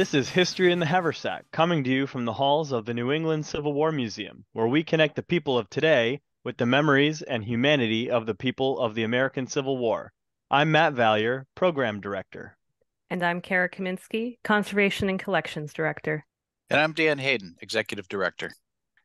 This is History in the Haversack, coming to you from the halls of the New England Civil War Museum, where we connect the people of today with the memories and humanity of the people of the American Civil War. I'm Matt Valier, Program Director. And I'm Cara Kaminsky, Conservation and Collections Director. And I'm Dan Hayden, Executive Director.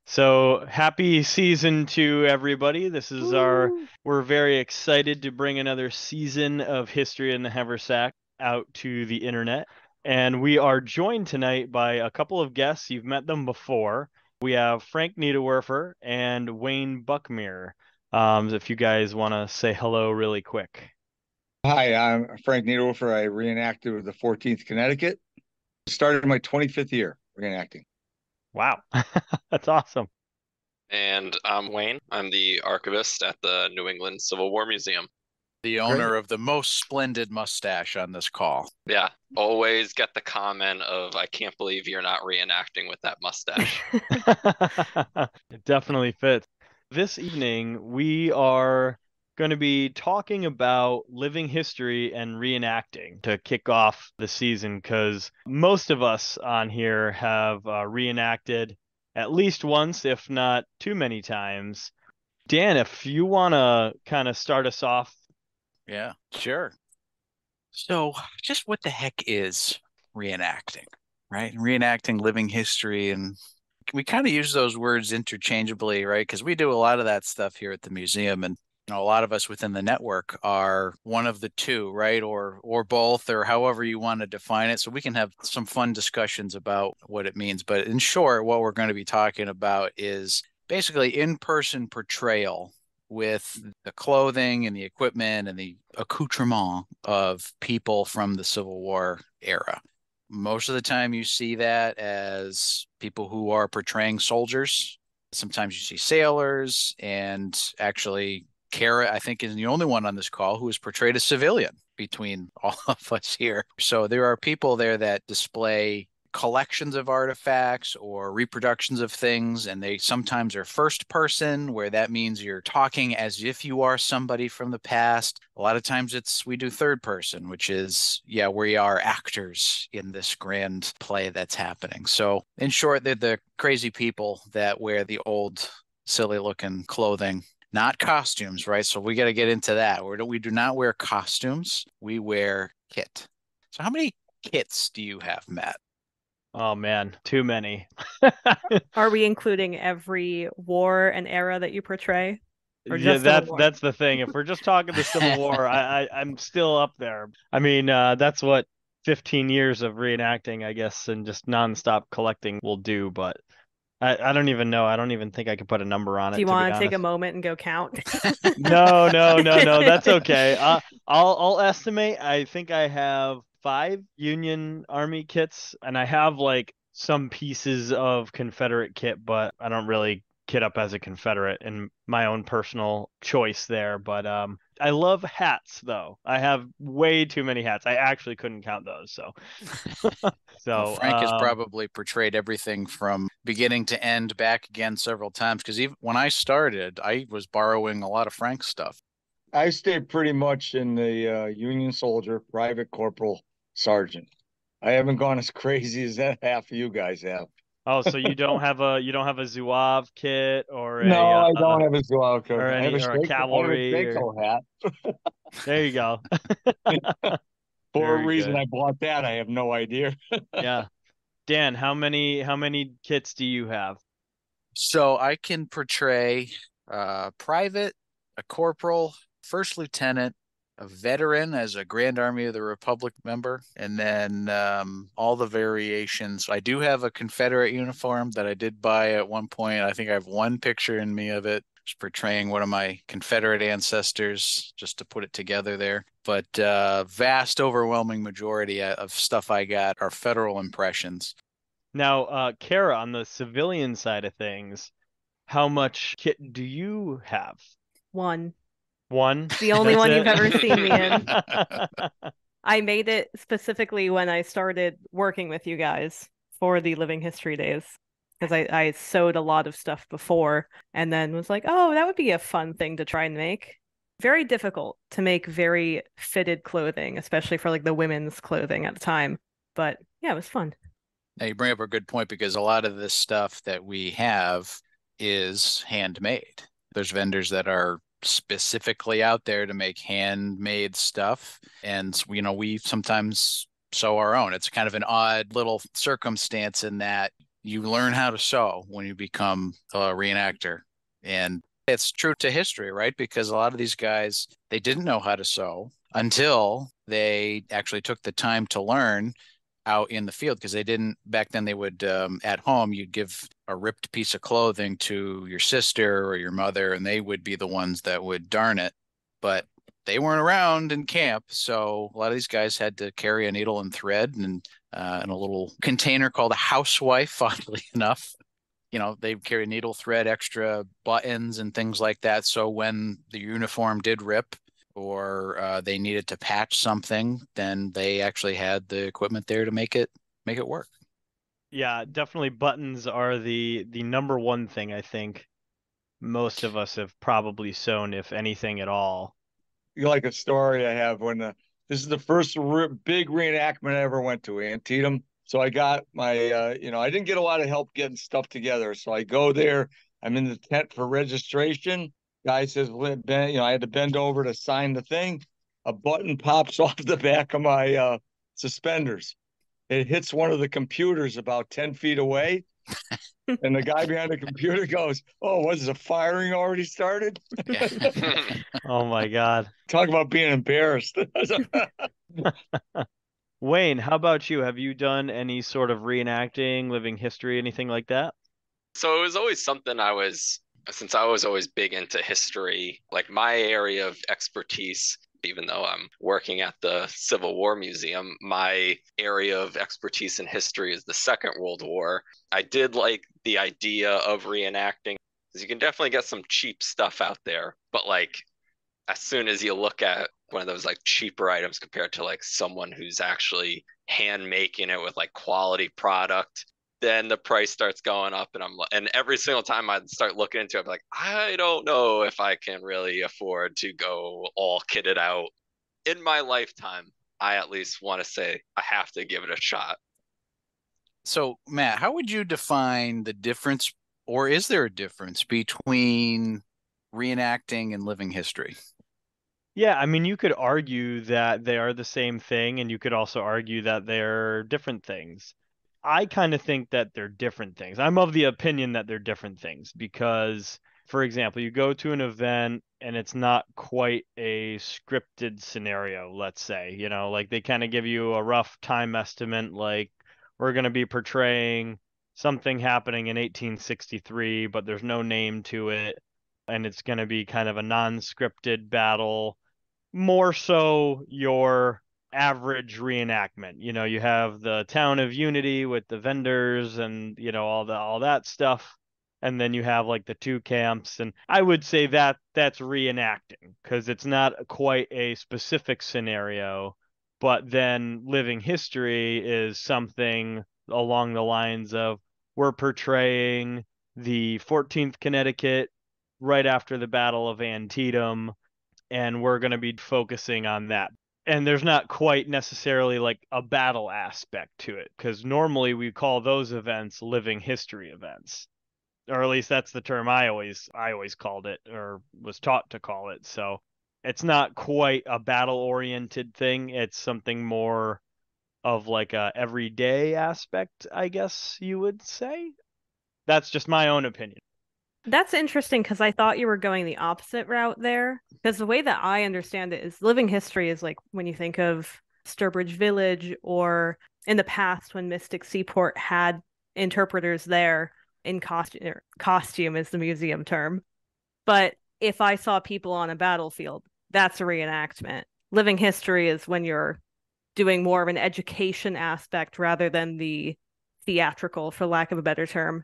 So happy season to everybody. This is Woo. our, we're very excited to bring another season of History in the Haversack out to the internet. And we are joined tonight by a couple of guests. You've met them before. We have Frank Niederwerfer and Wayne Buckmir. Um, if you guys want to say hello really quick. Hi, I'm Frank Niederwerfer. I reenacted with the 14th Connecticut. Started my 25th year reenacting. Wow, that's awesome. And I'm Wayne. I'm the archivist at the New England Civil War Museum. The owner Great. of the most splendid mustache on this call. Yeah, always get the comment of "I can't believe you're not reenacting with that mustache." it definitely fits. This evening we are going to be talking about living history and reenacting to kick off the season because most of us on here have uh, reenacted at least once, if not too many times. Dan, if you want to kind of start us off. Yeah, sure. So, just what the heck is reenacting, right? Reenacting living history and we kind of use those words interchangeably, right? Because we do a lot of that stuff here at the museum. And you know, a lot of us within the network are one of the two, right? Or or both, or however you want to define it. So we can have some fun discussions about what it means. But in short, what we're going to be talking about is basically in-person portrayal with the clothing and the equipment and the accoutrement of people from the Civil War era. Most of the time, you see that as people who are portraying soldiers. Sometimes you see sailors and actually Cara, I think, is the only one on this call who has portrayed a civilian between all of us here. So there are people there that display collections of artifacts or reproductions of things and they sometimes are first person where that means you're talking as if you are somebody from the past a lot of times it's we do third person which is yeah we are actors in this grand play that's happening so in short they're the crazy people that wear the old silly looking clothing not costumes, right? So we got to get into that. We do, we do not wear costumes. We wear kit. So how many kits do you have, Matt? Oh man, too many. Are we including every war and era that you portray? yeah, that's that's the thing. If we're just talking the Civil War, I, I I'm still up there. I mean, uh, that's what 15 years of reenacting, I guess, and just nonstop collecting will do. But I, I don't even know. I don't even think I could put a number on it. Do you want to take a moment and go count? no, no, no, no. That's okay. Uh, I'll I'll estimate. I think I have five Union Army kits, and I have like some pieces of Confederate kit, but I don't really kit up as a Confederate in my own personal choice there. But um, I love hats though. I have way too many hats. I actually couldn't count those. So, so Frank um, has probably portrayed everything from beginning to end back again several times. Because even when I started, I was borrowing a lot of Frank's stuff. I stayed pretty much in the uh, Union soldier, private corporal, sergeant. I haven't gone as crazy as that half of you guys have. Oh, so you don't have a you don't have a Zouave kit or a, no? I uh, don't have a Zouave kit or, any, or a cavalry or... hat. there you go. For Very a reason, good. I bought that. I have no idea. yeah, Dan, how many how many kits do you have? So I can portray a private, a corporal, first lieutenant, a veteran as a Grand Army of the Republic member, and then um, all the variations. I do have a Confederate uniform that I did buy at one point. I think I have one picture in me of it. It's portraying one of my Confederate ancestors, just to put it together there. But uh, vast, overwhelming majority of stuff I got are federal impressions. Now, uh, Cara, on the civilian side of things, how much kit do you have? One. One. The only one it. you've ever seen me in. I made it specifically when I started working with you guys for the Living History Days because I, I sewed a lot of stuff before and then was like, oh, that would be a fun thing to try and make. Very difficult to make very fitted clothing, especially for like the women's clothing at the time. But yeah, it was fun. Now you bring up a good point because a lot of this stuff that we have is handmade. There's vendors that are specifically out there to make handmade stuff and you know we sometimes sew our own. It's kind of an odd little circumstance in that you learn how to sew when you become a reenactor and it's true to history right? Because a lot of these guys they didn't know how to sew until they actually took the time to learn out in the field because they didn't back then they would um, at home you'd give a ripped piece of clothing to your sister or your mother and they would be the ones that would darn it. But they weren't around in camp so a lot of these guys had to carry a needle and thread and uh, in a little container called a housewife oddly enough. You know they carry needle thread extra buttons and things like that. So when the uniform did rip or uh, they needed to patch something, then they actually had the equipment there to make it make it work. Yeah, definitely buttons are the the number one thing I think most of us have probably sewn, if anything at all. You like a story I have when the, this is the first re- big reenactment I ever went to Antietam. So I got my, uh, you know, I didn't get a lot of help getting stuff together. So I go there. I'm in the tent for registration Guy says, ben, you know, I had to bend over to sign the thing. A button pops off the back of my uh, suspenders. It hits one of the computers about 10 feet away. and the guy behind the computer goes, Oh, was the firing already started? oh my God. Talk about being embarrassed. Wayne, how about you? Have you done any sort of reenacting, living history, anything like that? So it was always something I was since I was always big into history, like my area of expertise, even though I'm working at the Civil War Museum, my area of expertise in history is the Second World War. I did like the idea of reenacting because you can definitely get some cheap stuff out there, but like as soon as you look at one of those like cheaper items compared to like someone who's actually hand making it with like quality product then the price starts going up and i'm and every single time i start looking into it i'm like i don't know if i can really afford to go all kitted out. In my lifetime i at least want to say i have to give it a shot. So matt how would you define the difference or is there a difference between reenacting and living history? Yeah, I mean, you could argue that they are the same thing, and you could also argue that they're different things. I kind of think that they're different things. I'm of the opinion that they're different things because, for example, you go to an event and it's not quite a scripted scenario, let's say, you know, like they kind of give you a rough time estimate, like we're going to be portraying something happening in 1863, but there's no name to it. And it's going to be kind of a non scripted battle. More so, your average reenactment. You know, you have the town of Unity with the vendors and you know all the all that stuff and then you have like the two camps and I would say that that's reenacting cuz it's not quite a specific scenario but then living history is something along the lines of we're portraying the 14th Connecticut right after the Battle of Antietam and we're going to be focusing on that and there's not quite necessarily like a battle aspect to it because normally we call those events living history events or at least that's the term i always i always called it or was taught to call it so it's not quite a battle oriented thing it's something more of like a everyday aspect i guess you would say? That's just my own opinion that's interesting because I thought you were going the opposite route there. Because the way that I understand it is living history is like when you think of Sturbridge Village or in the past when Mystic Seaport had interpreters there in costume er, costume is the museum term. But if I saw people on a battlefield, that's a reenactment. Living history is when you're doing more of an education aspect rather than the theatrical, for lack of a better term.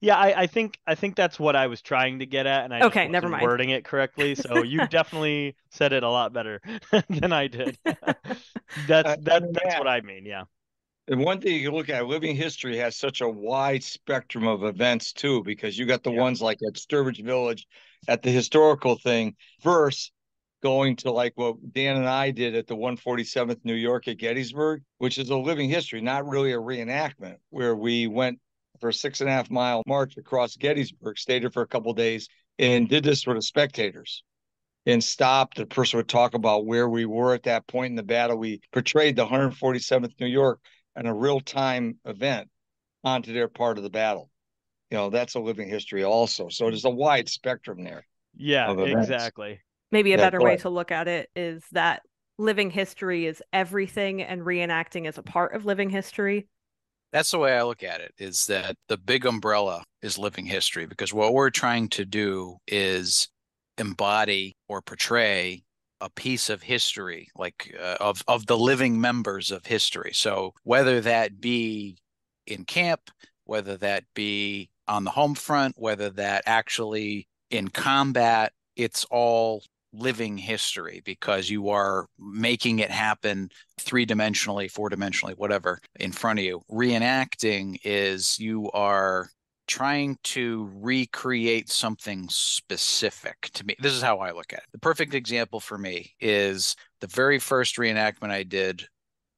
Yeah, I, I think I think that's what I was trying to get at, and I okay, never mind wording it correctly. So you definitely said it a lot better than I did. that's uh, that, that's what I mean. Yeah. And one thing you can look at, living history has such a wide spectrum of events too, because you got the yeah. ones like at Sturbridge Village, at the historical thing, versus going to like what Dan and I did at the 147th New York at Gettysburg, which is a living history, not really a reenactment, where we went for a six and a half mile march across Gettysburg, stayed there for a couple days, and did this for the spectators and stopped. The person would talk about where we were at that point in the battle. We portrayed the 147th New York and a real time event onto their part of the battle. You know, that's a living history also. So there's a wide spectrum there. Yeah, exactly. Maybe a yeah, better way to look at it is that living history is everything and reenacting is a part of living history. That's the way I look at it is that the big umbrella is living history because what we're trying to do is embody or portray a piece of history like uh, of of the living members of history. So whether that be in camp whether that be on the home front whether that actually in combat it's all living history because you are making it happen three dimensionally four dimensionally whatever in front of you reenacting is you are trying to recreate something specific to me. This is how I look at it. The perfect example for me is the very first reenactment I did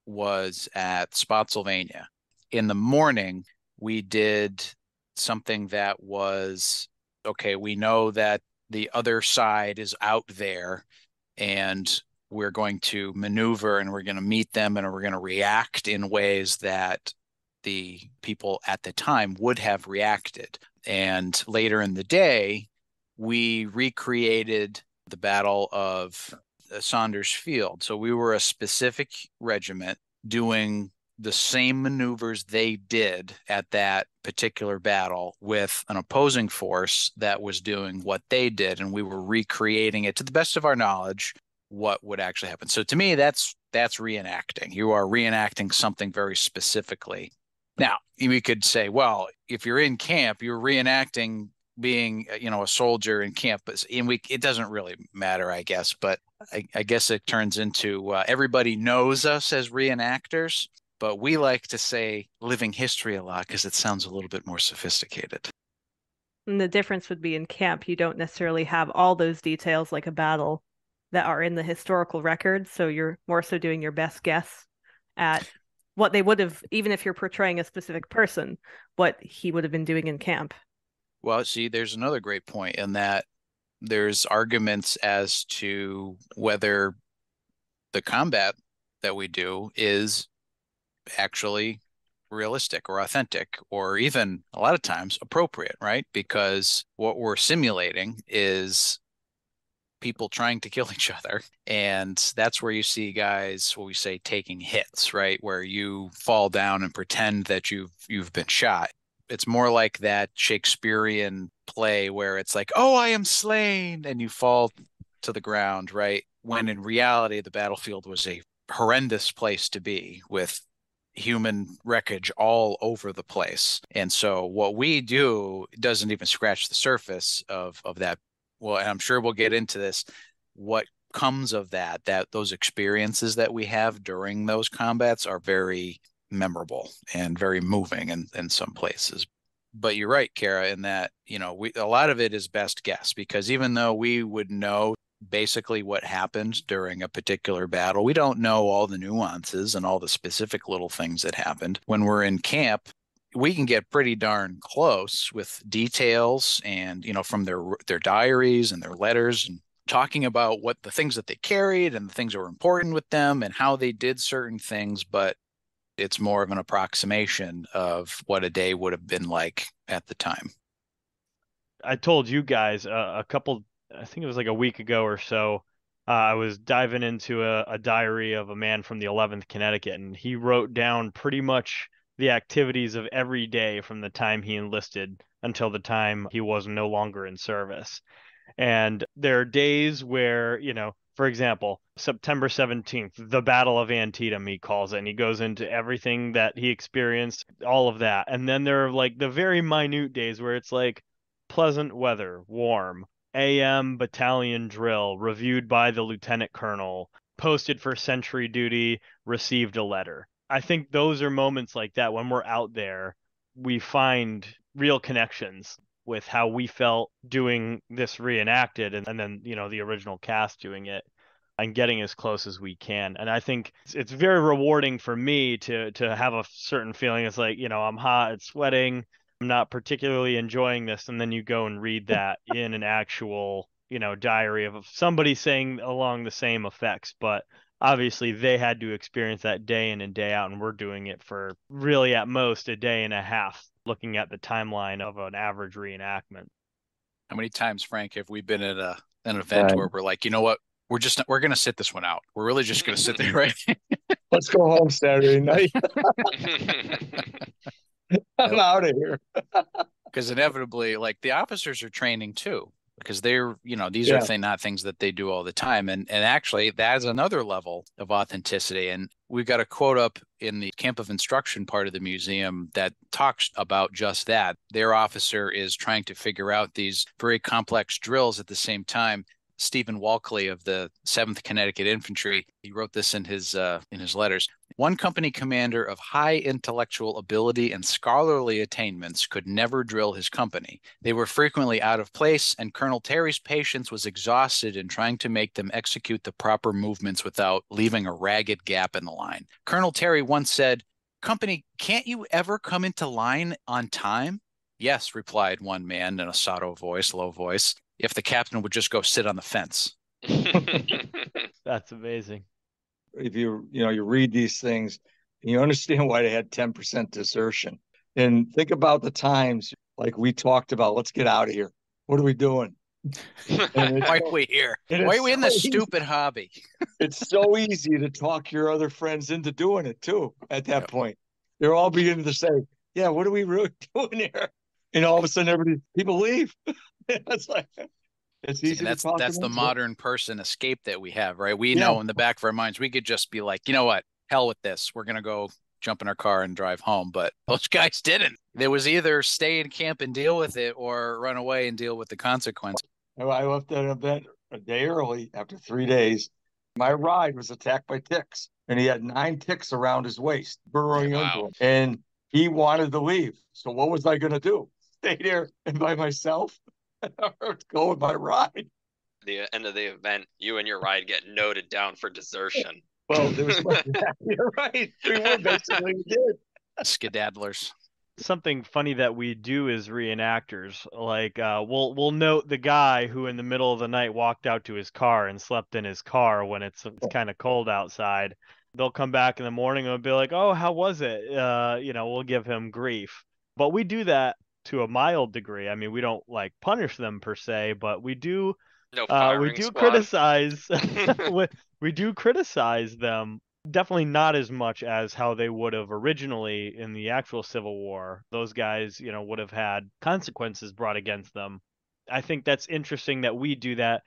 was at Spotsylvania. In the morning, we did something that was okay, we know that the other side is out there and we're going to maneuver and we're going to meet them and we're going to react in ways that the people at the time would have reacted. And later in the day, we recreated the Battle of Saunders Field. So we were a specific regiment doing the same maneuvers they did at that particular battle with an opposing force that was doing what they did. And we were recreating it to the best of our knowledge what would actually happen. So to me, that's that's reenacting. You are reenacting something very specifically now, we could say, well, if you're in camp, you're reenacting being, you know, a soldier in camp, but we, it doesn't really matter, I guess. But I, I guess it turns into uh, everybody knows us as reenactors, but we like to say living history a lot because it sounds a little bit more sophisticated. And the difference would be in camp, you don't necessarily have all those details like a battle that are in the historical record. So you're more so doing your best guess at what they would have, even if you're portraying a specific person, what he would have been doing in camp. Well, see, there's another great point in that there's arguments as to whether the combat that we do is actually realistic or authentic or even a lot of times appropriate, right? Because what we're simulating is people trying to kill each other. And that's where you see guys, what we say, taking hits, right? Where you fall down and pretend that you've you've been shot. It's more like that Shakespearean play where it's like, oh, I am slain, and you fall to the ground, right? When in reality, the battlefield was a horrendous place to be with human wreckage all over the place. And so what we do doesn't even scratch the surface of of that well, and I'm sure we'll get into this, what comes of that, that those experiences that we have during those combats are very memorable and very moving in, in some places. But you're right, Cara, in that, you know, we a lot of it is best guess because even though we would know basically what happened during a particular battle. We don't know all the nuances and all the specific little things that happened. When we're in camp, we can get pretty darn close with details and you know from their their diaries and their letters and talking about what the things that they carried and the things that were important with them and how they did certain things but it's more of an approximation of what a day would have been like at the time i told you guys uh, a couple i think it was like a week ago or so uh, I was diving into a, a diary of a man from the 11th Connecticut, and he wrote down pretty much the activities of every day from the time he enlisted until the time he was no longer in service. And there are days where, you know, for example, September 17th, the Battle of Antietam, he calls it, and he goes into everything that he experienced, all of that. And then there are like the very minute days where it's like pleasant weather, warm, AM battalion drill, reviewed by the lieutenant colonel, posted for sentry duty, received a letter. I think those are moments like that when we're out there, we find real connections with how we felt doing this reenacted and, and then, you know, the original cast doing it. and getting as close as we can. And I think it's, it's very rewarding for me to to have a certain feeling. It's like, you know, I'm hot, it's sweating, I'm not particularly enjoying this. And then you go and read that in an actual, you know, diary of somebody saying along the same effects. But obviously they had to experience that day in and day out and we're doing it for really at most a day and a half looking at the timeline of an average reenactment how many times frank have we been at a an event right. where we're like you know what we're just we're gonna sit this one out we're really just gonna sit there right let's go home saturday night i'm out of here. Because inevitably like the officers are training too because they're you know these yeah. are th- not things that they do all the time and and actually that is another level of authenticity and we've got a quote up in the camp of instruction part of the museum that talks about just that. Their officer is trying to figure out these very complex drills at the same time Stephen Walkley of the 7th Connecticut Infantry. He wrote this in his uh, in his letters. One company commander of high intellectual ability and scholarly attainments could never drill his company. They were frequently out of place, and Colonel Terry's patience was exhausted in trying to make them execute the proper movements without leaving a ragged gap in the line. Colonel Terry once said, Company, can't you ever come into line on time? Yes, replied one man in a sotto voice, low voice if the captain would just go sit on the fence. That's amazing. If you you know you read these things and you understand why they had 10% desertion. And think about the times like we talked about, let's get out of here. What are we doing? why are we here? Why are we in this stupid hobby? it's so easy to talk your other friends into doing it too at that yep. point. They're all beginning to say, Yeah, what are we really doing here? And all of a sudden everybody people leave. it's like it's easy. that's that's the modern person escape that we have, right? We yeah. know in the back of our minds we could just be like, you know what, hell with this. We're gonna go jump in our car and drive home. But those guys didn't. There was either stay in camp and deal with it or run away and deal with the consequences. I left that event a day early after three days. My ride was attacked by ticks, and he had nine ticks around his waist, burrowing wow. into him. And he wanted to leave. So what was I going to do? Stay there and by myself? go with my ride. The end of the event, you and your ride get noted down for desertion. Well, there was you're right. We were basically did. Skedaddlers. Something funny that we do as reenactors, like uh, we'll we'll note the guy who in the middle of the night walked out to his car and slept in his car when it's, it's kind of cold outside. They'll come back in the morning and be like, "Oh, how was it?" Uh, you know, we'll give him grief. But we do that to a mild degree. I mean, we don't like punish them per se, but we do no uh, we do squad. criticize we, we do criticize them definitely not as much as how they would have originally in the actual civil war those guys you know would have had consequences brought against them i think that's interesting that we do that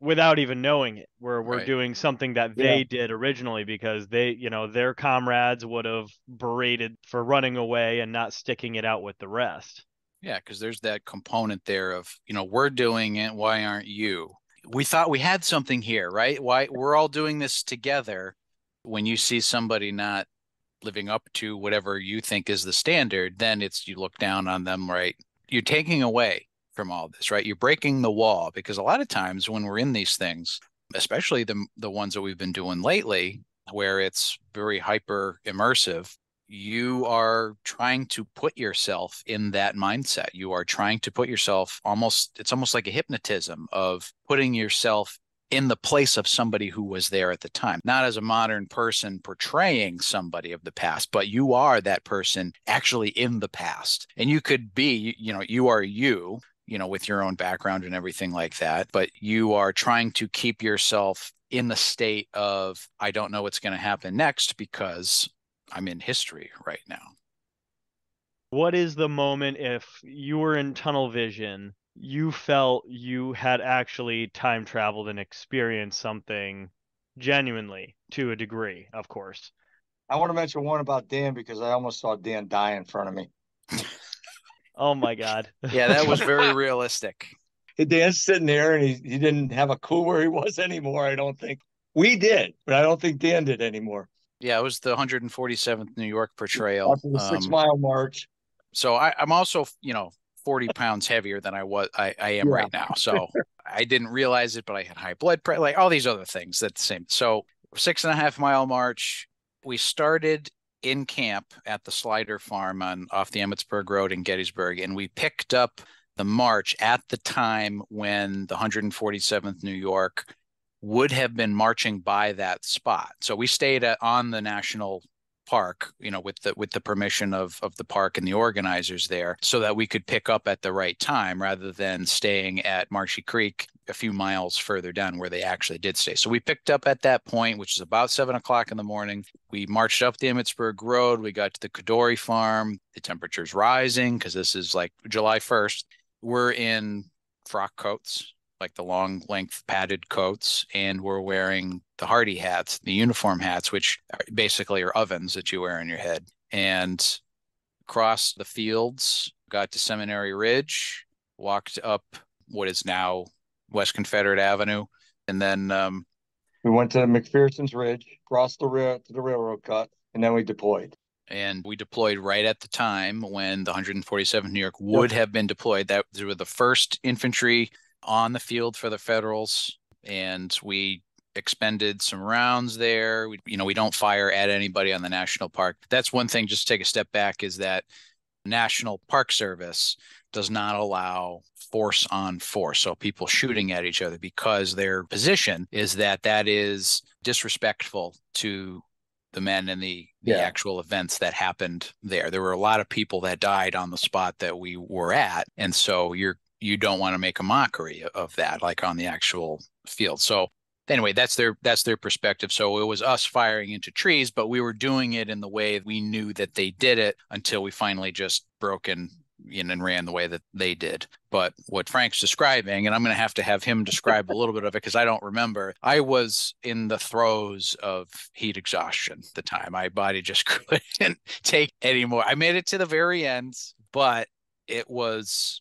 without even knowing it where we're right. doing something that they yeah. did originally because they you know their comrades would have berated for running away and not sticking it out with the rest yeah, because there's that component there of, you know, we're doing it. Why aren't you? We thought we had something here, right? Why we're all doing this together. When you see somebody not living up to whatever you think is the standard, then it's you look down on them, right? You're taking away from all this, right? You're breaking the wall because a lot of times when we're in these things, especially the the ones that we've been doing lately, where it's very hyper immersive, you are trying to put yourself in that mindset. You are trying to put yourself almost, it's almost like a hypnotism of putting yourself in the place of somebody who was there at the time, not as a modern person portraying somebody of the past, but you are that person actually in the past. And you could be, you know, you are you, you know, with your own background and everything like that, but you are trying to keep yourself in the state of, I don't know what's going to happen next because I'm in history right now. What is the moment if you were in tunnel vision, you felt you had actually time traveled and experienced something genuinely to a degree, of course? I want to mention one about Dan because I almost saw Dan die in front of me. oh my God. yeah, that was very realistic. Dan's sitting there and he, he didn't have a clue where he was anymore, I don't think. We did, but I don't think Dan did anymore. Yeah, it was the 147th New York portrayal. After the six um, mile march. So I, am also, you know, 40 pounds heavier than I was I, I am yeah. right now. So I didn't realize it, but I had high blood pressure, like all these other things that the same. So six and a half mile march. We started in camp at the Slyder Farm on off the Emmitsburg Road in Gettysburg, and we picked up the march at the time when the 147th New York would have been marching by that spot. So we stayed at, on the national park you know with the with the permission of of the park and the organizers there so that we could pick up at the right time rather than staying at marshy creek a few miles further down where they actually did stay. So we picked up at that point which is about seven o'clock in the morning. We marched up the emmitsburg road. We got to the Codori farm. The temperature's rising because this is like july 1st we're in frock coats like the long length padded coats, and we're wearing the Hardee hats, the uniform hats, which are basically are ovens that you wear on your head. And crossed the fields, got to Seminary Ridge, walked up what is now West Confederate Avenue, and then um, we went to McPherson's Ridge, crossed the rail to the railroad cut, and then we deployed. And we deployed right at the time when the 147th New York would yep. have been deployed. That were the first infantry on the field for the Federals, and we expended some rounds there. We, you know, we don't fire at anybody on the national park. That's one thing. Just take a step back. Is that National Park Service does not allow force on force, so people shooting at each other because their position is that that is disrespectful to the men and the the yeah. actual events that happened there. There were a lot of people that died on the spot that we were at, and so you're you don't want to make a mockery of that like on the actual field so anyway that's their that's their perspective so it was us firing into trees but we were doing it in the way we knew that they did it until we finally just broke in know, and ran the way that they did. But what Frank's describing, and I'm going to have to have him describe a little bit of it because I don't remember. I was in the throes of heat exhaustion the time. My body just couldn't take anymore. I made it to the very end, but it was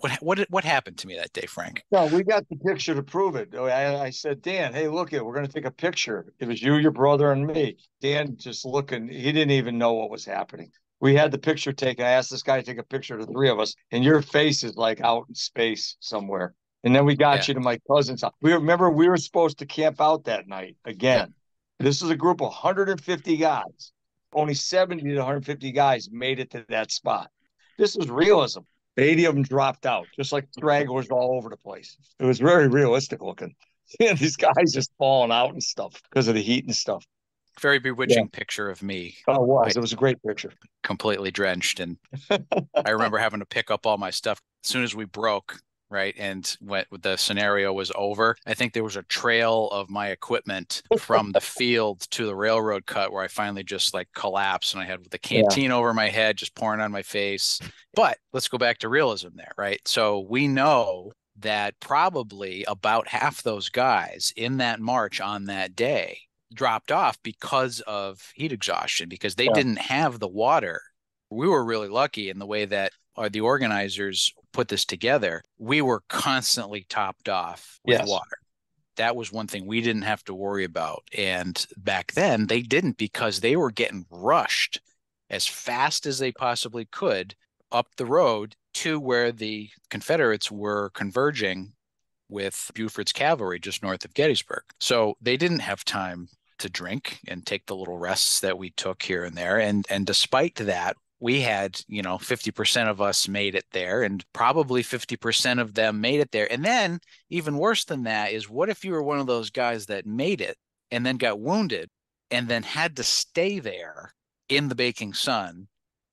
what what what happened to me that day, Frank? No, we got the picture to prove it. Oh, I, I said, Dan, hey, look it, we're going to take a picture. It was you, your brother, and me. Dan just looking, he didn't even know what was happening. We had the picture taken. I asked this guy to take a picture of the three of us, and your face is like out in space somewhere. And then we got yeah. you to my cousin's house. We remember we were supposed to camp out that night again. Yeah. This is a group of 150 guys. Only 70 to 150 guys made it to that spot. This is realism. 80 of them dropped out, just like stragglers all over the place. It was very realistic looking. And these guys just falling out and stuff because of the heat and stuff. Very bewitching yeah. picture of me. Oh, it was. I, it was a great picture. Completely drenched. And I remember having to pick up all my stuff. As soon as we broke, right and when the scenario was over i think there was a trail of my equipment from the field to the railroad cut where i finally just like collapsed and i had the canteen yeah. over my head just pouring on my face but let's go back to realism there right so we know that probably about half those guys in that march on that day dropped off because of heat exhaustion because they yeah. didn't have the water we were really lucky in the way that uh, the organizers put this together, we were constantly topped off with yes. water. That was one thing we didn't have to worry about. And back then, they didn't because they were getting rushed as fast as they possibly could up the road to where the Confederates were converging with Buford's cavalry just north of Gettysburg. So they didn't have time to drink and take the little rests that we took here and there. And and despite that, we had, you know, 50% of us made it there, and probably 50% of them made it there. And then, even worse than that, is what if you were one of those guys that made it and then got wounded and then had to stay there in the baking sun,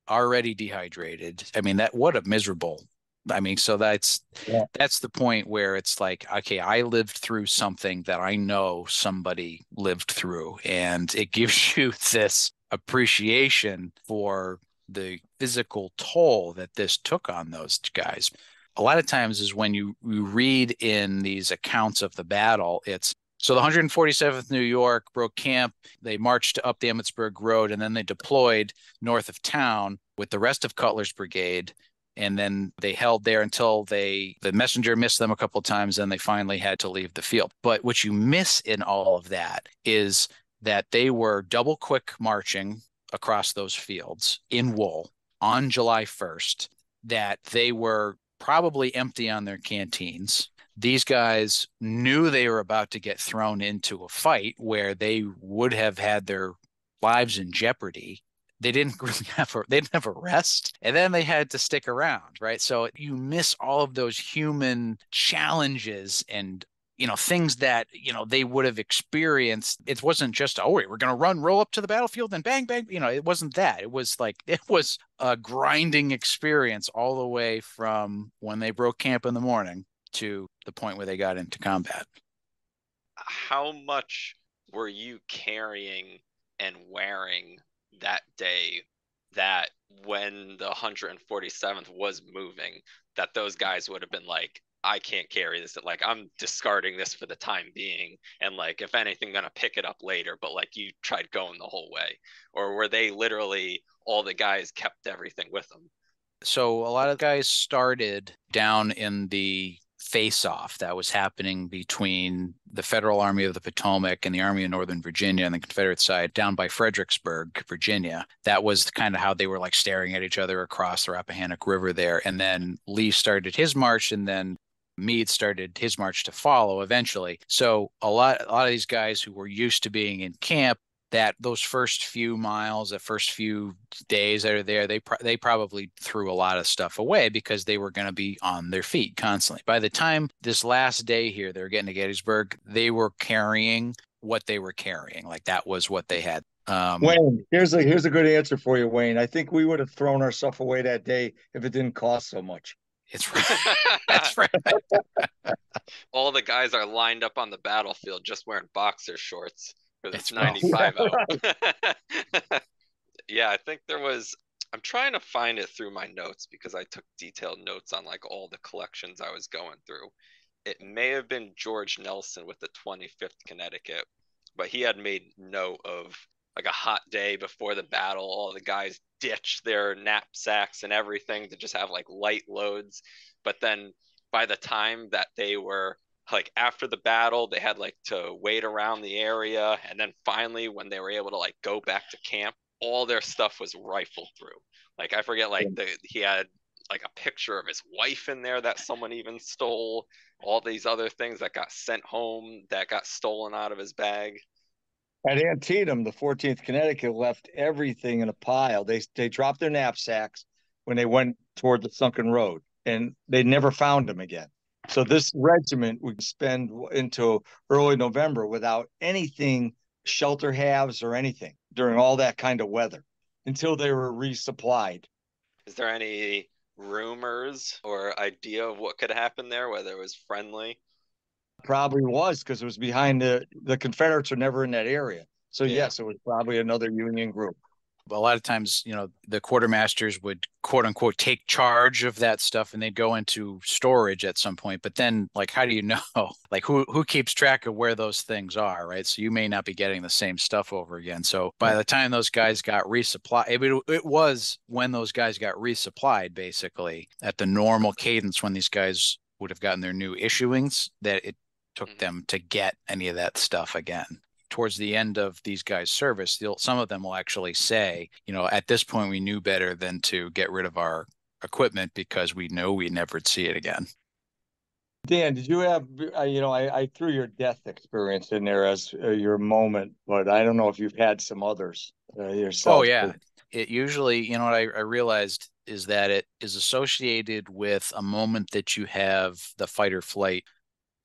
already dehydrated? I mean, that what a miserable. I mean, so that's yeah. that's the point where it's like, okay, I lived through something that I know somebody lived through, and it gives you this appreciation for the physical toll that this took on those guys. A lot of times is when you, you read in these accounts of the battle, it's so the 147th New York broke camp. They marched up the Emmitsburg Road and then they deployed north of town with the rest of Cutler's brigade. And then they held there until they the messenger missed them a couple of times and they finally had to leave the field. But what you miss in all of that is that they were double quick marching across those fields in wool on July 1st that they were probably empty on their canteens. these guys knew they were about to get thrown into a fight where they would have had their lives in jeopardy they didn't really have a they didn't have a rest and then they had to stick around right so you miss all of those human challenges and you know things that you know they would have experienced. It wasn't just oh we're going to run roll up to the battlefield and bang bang you know it wasn't that. It was like it was a grinding experience all the way from when they broke camp in the morning to the point where they got into combat. How much were you carrying and wearing that day that when the 147th was moving that those guys would have been like I can't carry this. Like I'm discarding this for the time being, and like if anything, gonna pick it up later. But like you tried going the whole way, or were they literally all the guys kept everything with them? So a lot of guys started down in the face off that was happening between the Federal Army of the Potomac and the Army of Northern Virginia on the Confederate side down by Fredericksburg, Virginia. That was kind of how they were like staring at each other across the Rappahannock River there. And then Lee started his march, and then Meade started his march to follow eventually. So a lot a lot of these guys who were used to being in camp that those first few miles, the first few days that are there, they pro- they probably threw a lot of stuff away because they were going to be on their feet constantly. By the time this last day here, they're getting to Gettysburg, they were carrying what they were carrying. Like that was what they had. Um, Wayne, here's a here's a good answer for you, Wayne. I think we would have thrown our stuff away that day if it didn't cost so much. It's right. That's right. All the guys are lined up on the battlefield just wearing boxer shorts for it's 95 out. yeah, I think there was. I'm trying to find it through my notes because I took detailed notes on like all the collections I was going through. It may have been George Nelson with the 25th Connecticut, but he had made note of like a hot day before the battle, all the guys ditch their knapsacks and everything to just have like light loads. But then by the time that they were like after the battle, they had like to wait around the area. And then finally, when they were able to like go back to camp, all their stuff was rifled through. Like I forget, like the, he had like a picture of his wife in there that someone even stole. All these other things that got sent home that got stolen out of his bag. At Antietam, the 14th Connecticut left everything in a pile. They they dropped their knapsacks when they went toward the sunken road, and they never found them again. So this regiment would spend into early November without anything, shelter halves or anything during all that kind of weather until they were resupplied. Is there any rumors or idea of what could happen there, whether it was friendly? Probably was because it was behind the the Confederates are never in that area. So yeah. yes, it was probably another Union group. A lot of times, you know, the quartermasters would quote unquote take charge of that stuff and they'd go into storage at some point. But then like how do you know? Like who who keeps track of where those things are, right? So you may not be getting the same stuff over again. So by the time those guys got resupplied, it, it was when those guys got resupplied basically at the normal cadence when these guys would have gotten their new issuings that it took mm-hmm. them to get any of that stuff again towards the end of these guys' service, some of them will actually say, you know, at this point we knew better than to get rid of our equipment because we know we never see it again. Dan, did you have, uh, you know, I, I, threw your death experience in there as uh, your moment, but I don't know if you've had some others uh, yourself. Oh, yeah. It usually, you know, what I, I realized is that it is associated with a moment that you have the fight or flight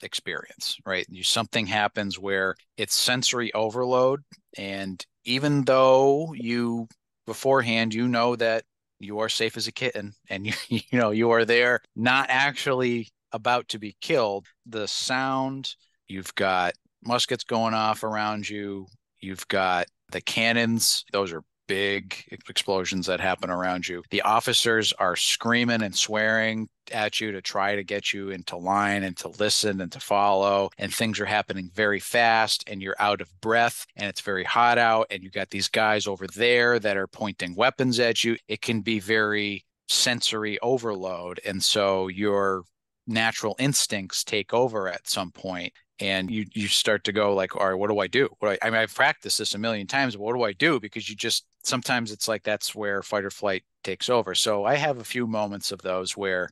experience, right? You, something happens where it's sensory overload. And even though you beforehand, you know that you are safe as a kitten and you, you know, you are there not actually about to be killed, the sound, you've got muskets going off around you, you've got the cannons, those are big explosions that happen around you. The officers are screaming and swearing at you to try to get you into line and to listen and to follow. And things are happening very fast and you're out of breath and it's very hot out. And you got these guys over there that are pointing weapons at you. It can be very sensory overload. And so your natural instincts take over at some point and you you start to go like all right what do i do what do I, I mean i've practiced this a million times but what do i do because you just sometimes it's like that's where fight or flight takes over so i have a few moments of those where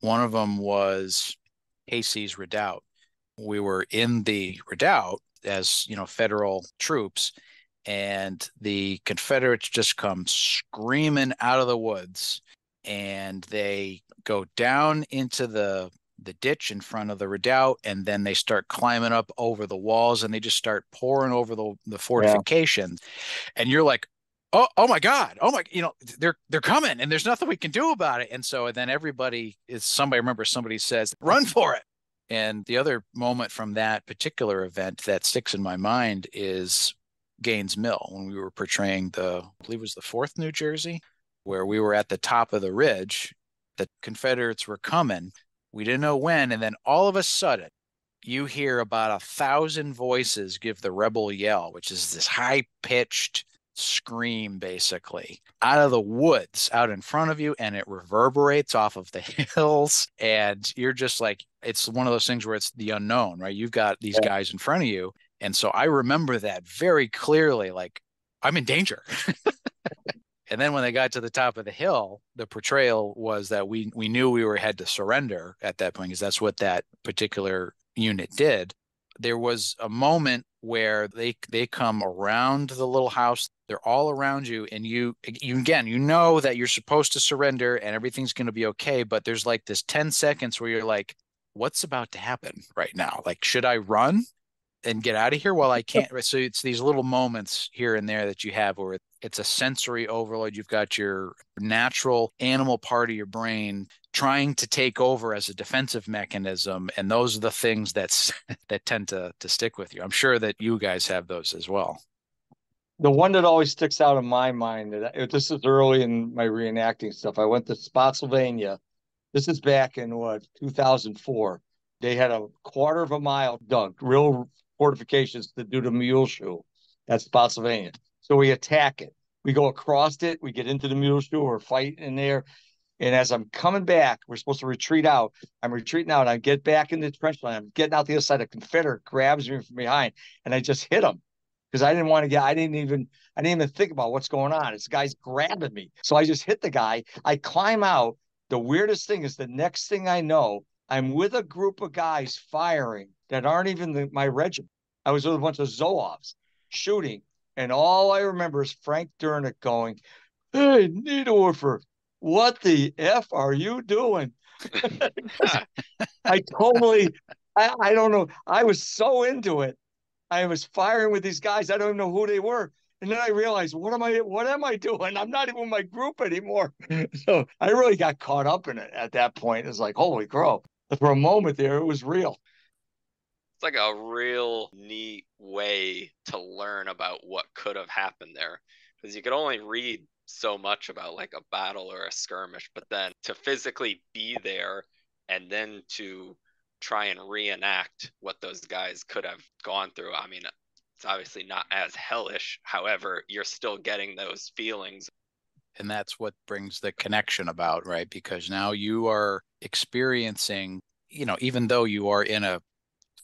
one of them was Casey's Redoubt. We were in the redoubt as you know federal troops, and the Confederates just come screaming out of the woods, and they go down into the the ditch in front of the redoubt and then they start climbing up over the walls and they just start pouring over the, the fortifications yeah. and you're like oh oh my god oh my you know they're they're coming and there's nothing we can do about it and so and then everybody is somebody remember somebody says run for it and the other moment from that particular event that sticks in my mind is Gaines Mill when we were portraying the I believe it was the 4th New Jersey where we were at the top of the ridge the Confederates were coming we didn't know when. And then all of a sudden, you hear about a thousand voices give the rebel yell, which is this high pitched scream basically out of the woods out in front of you and it reverberates off of the hills and you're just like it's one of those things where it's the unknown right you've got these yeah. guys in front of you and so i remember that very clearly like i'm in danger And then when they got to the top of the hill, the portrayal was that we we knew we were had to surrender at that point because that's what that particular unit did. There was a moment where they they come around the little house. They're all around you, and you you again you know that you're supposed to surrender and everything's going to be okay. But there's like this ten seconds where you're like, "What's about to happen right now? Like, should I run?" and get out of here while I can't. so it's these little moments here and there that you have where it's a sensory overload. You've got your natural animal part of your brain trying to take over as a defensive mechanism, and those are the things that's that tend to to stick with you. I'm sure that you guys have those as well. The one that always sticks out in my mind that this is early in my reenacting stuff. I went to Spotsylvania. This is back in what 2004. They had a quarter of a mile dug, real fortifications to do the mule shoe. That's Spotsylvania. So we attack it. We go across it. We get into the mule shoe. We're fighting in there. And as I'm coming back, we're supposed to retreat out. I'm retreating out. I get back in the trench line. I'm getting out the other side. A Confederate grabs me from behind, and I just hit him because I didn't want to get. I didn't even. I didn't even think about what's going on. This guy's grabbing me, so I just hit the guy. I climb out. The weirdest thing is the next thing I know, I'm with a group of guys firing that aren't even the, my regiment. I was with a bunch of Zouaves shooting, and all I remember is Frank Dernick going, Hey, Niederwerfer, what the F are you doing? I totally, I, I don't know. I was so into it. I was firing with these guys. I don't even know who they were. And then I realized, what am I, what am I doing? I'm not even my group anymore. so I really got caught up in it at that point. It's like, holy crow. For a moment there, it was real it's like a real neat way to learn about what could have happened there because you could only read so much about like a battle or a skirmish but then to physically be there and then to try and reenact what those guys could have gone through. I mean it's obviously not as hellish. However you're still getting those feelings. And that's what brings the connection about right? Because now you are experiencing you know even though you are in a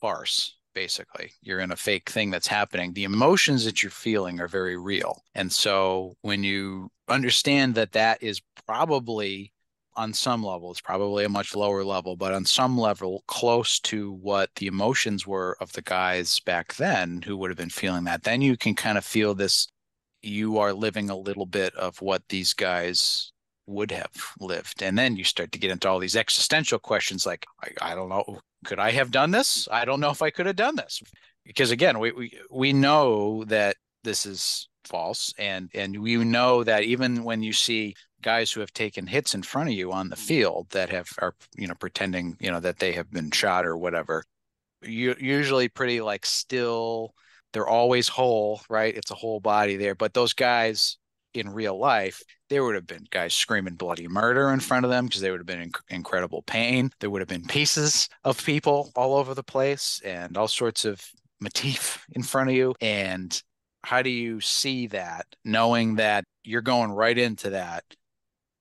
farce basically you're in a fake thing that's happening the emotions that you're feeling are very real. And so when you understand that that is probably on some level it's probably a much lower level but on some level close to what the emotions were of the guys back then who would have been feeling that then you can kind of feel this you are living a little bit of what these guys would have lived and then you start to get into all these existential questions like I, I don't know could I have done this? I don't know if I could have done this because again, we we we know that this is false, and and we know that even when you see guys who have taken hits in front of you on the mm-hmm. field that have are you know pretending you know that they have been shot or whatever, you usually pretty like still. They're always whole, right? It's a whole body there. But those guys in real life, there would have been guys screaming bloody murder in front of them because they would have been in incredible pain. There would have been pieces of people all over the place and all sorts of motif in front of you. And how do you see that knowing that you're going right into that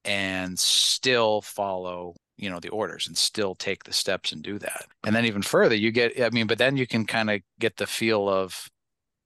and still follow you know the orders and still take the steps and do that. And then even further you get i mean but then you can kind of get the feel of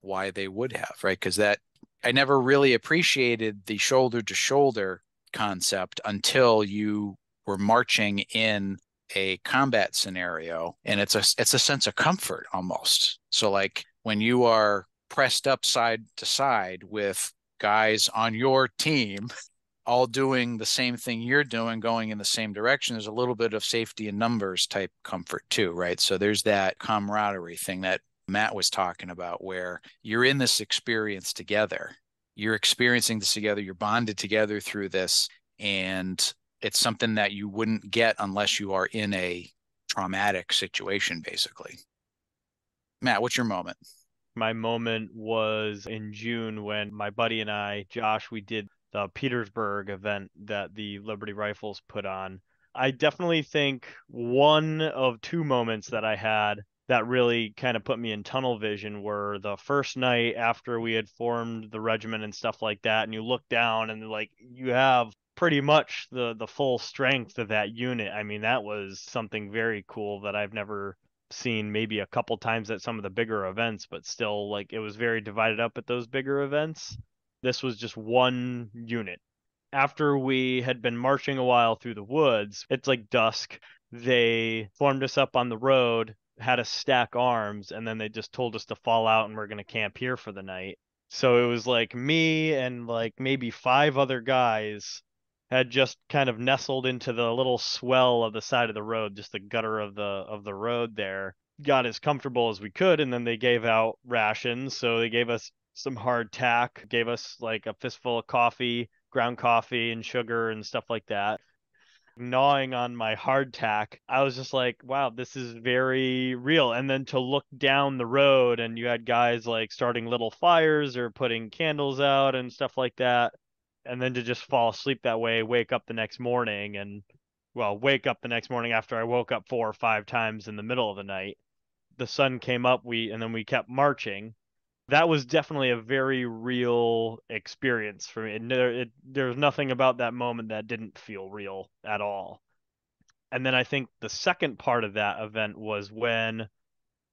why they would have right? Because that I never really appreciated the shoulder to shoulder concept until you were marching in a combat scenario and it's a it's a sense of comfort almost. So like when you are pressed up side to side with guys on your team all doing the same thing you're doing going in the same direction there's a little bit of safety in numbers type comfort too right? So there's that camaraderie thing that matt was talking about where you're in this experience together. You're experiencing this together you're bonded together through this and it's something that you wouldn't get unless you are in a traumatic situation basically. Matt what's your moment? My moment was in june when my buddy and i josh we did the Petersburg event that the Liberty Rifles put on. I definitely think one of two moments that I had that really kind of put me in tunnel vision were the first night after we had formed the regiment and stuff like that and you look down and like you have pretty much the the full strength of that unit. I mean that was something very cool that I've never seen maybe a couple times at some of the bigger events but still like it was very divided up at those bigger events this was just one unit. After we had been marching a while through the woods, it's like dusk. They formed us up on the road, had us stack arms, and then they just told us to fall out and we're going to camp here for the night. So it was like me and like maybe five other guys had just kind of nestled into the little swell of the side of the road, just the gutter of the of the road there. Got as comfortable as we could, and then they gave out rations. So they gave us some hardtack, gave us like a fistful of coffee, ground coffee and sugar and stuff like that. Gnawing on my hardtack, I was just like, wow, this is very real. And then to look down the road and you had guys like starting little fires or putting candles out and stuff like that. And then to just fall asleep that way, wake up the next morning and well, wake up the next morning after I woke up four or five times in the middle of the night. The sun came up, we and then we kept marching that was definitely a very real experience for me. And there, there's nothing about that moment that didn't feel real at all. And then I think the second part of that event was when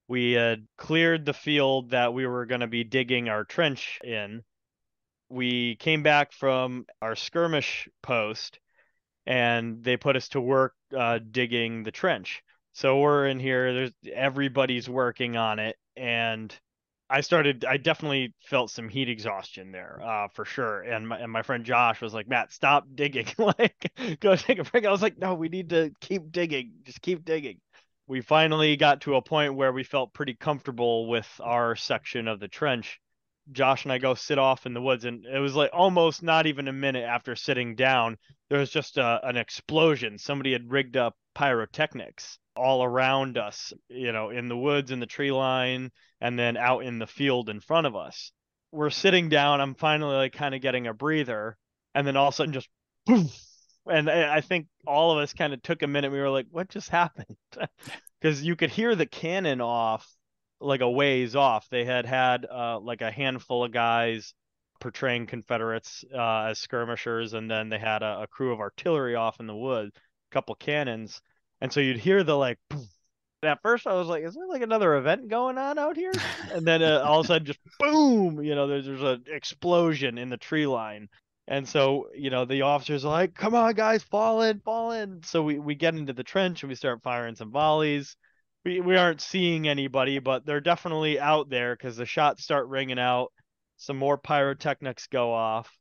we had cleared the field that we were going to be digging our trench in. We came back from our skirmish post and they put us to work uh, digging the trench. So we're in here, there's everybody's working on it and I started. I definitely felt some heat exhaustion there, uh, for sure. And my and my friend Josh was like, "Matt, stop digging. like, go take a break." I was like, "No, we need to keep digging. Just keep digging." We finally got to a point where we felt pretty comfortable with our section of the trench. Josh and I go sit off in the woods, and it was like almost not even a minute after sitting down, there was just a, an explosion. Somebody had rigged up pyrotechnics all around us, you know, in the woods, in the tree line, and then out in the field in front of us. We're sitting down. I'm finally like kind of getting a breather, and then all of a sudden just poof. And I think all of us kind of took a minute. We were like, "What just happened?" Because you could hear the cannon off, like a ways off. They had had uh, like a handful of guys portraying Confederates uh, as skirmishers, and then they had a, a crew of artillery off in the woods, a couple cannons, and so you'd hear the like poof, at first I was like, is there like another event going on out here? And then uh, all of a sudden, just boom, you know, there's there's an explosion in the tree line. And so, you know, the officers are like, come on, guys, fall in, fall in. So we, we get into the trench and we start firing some volleys. We, we aren't seeing anybody, but they're definitely out there because the shots start ringing out. Some more pyrotechnics go off.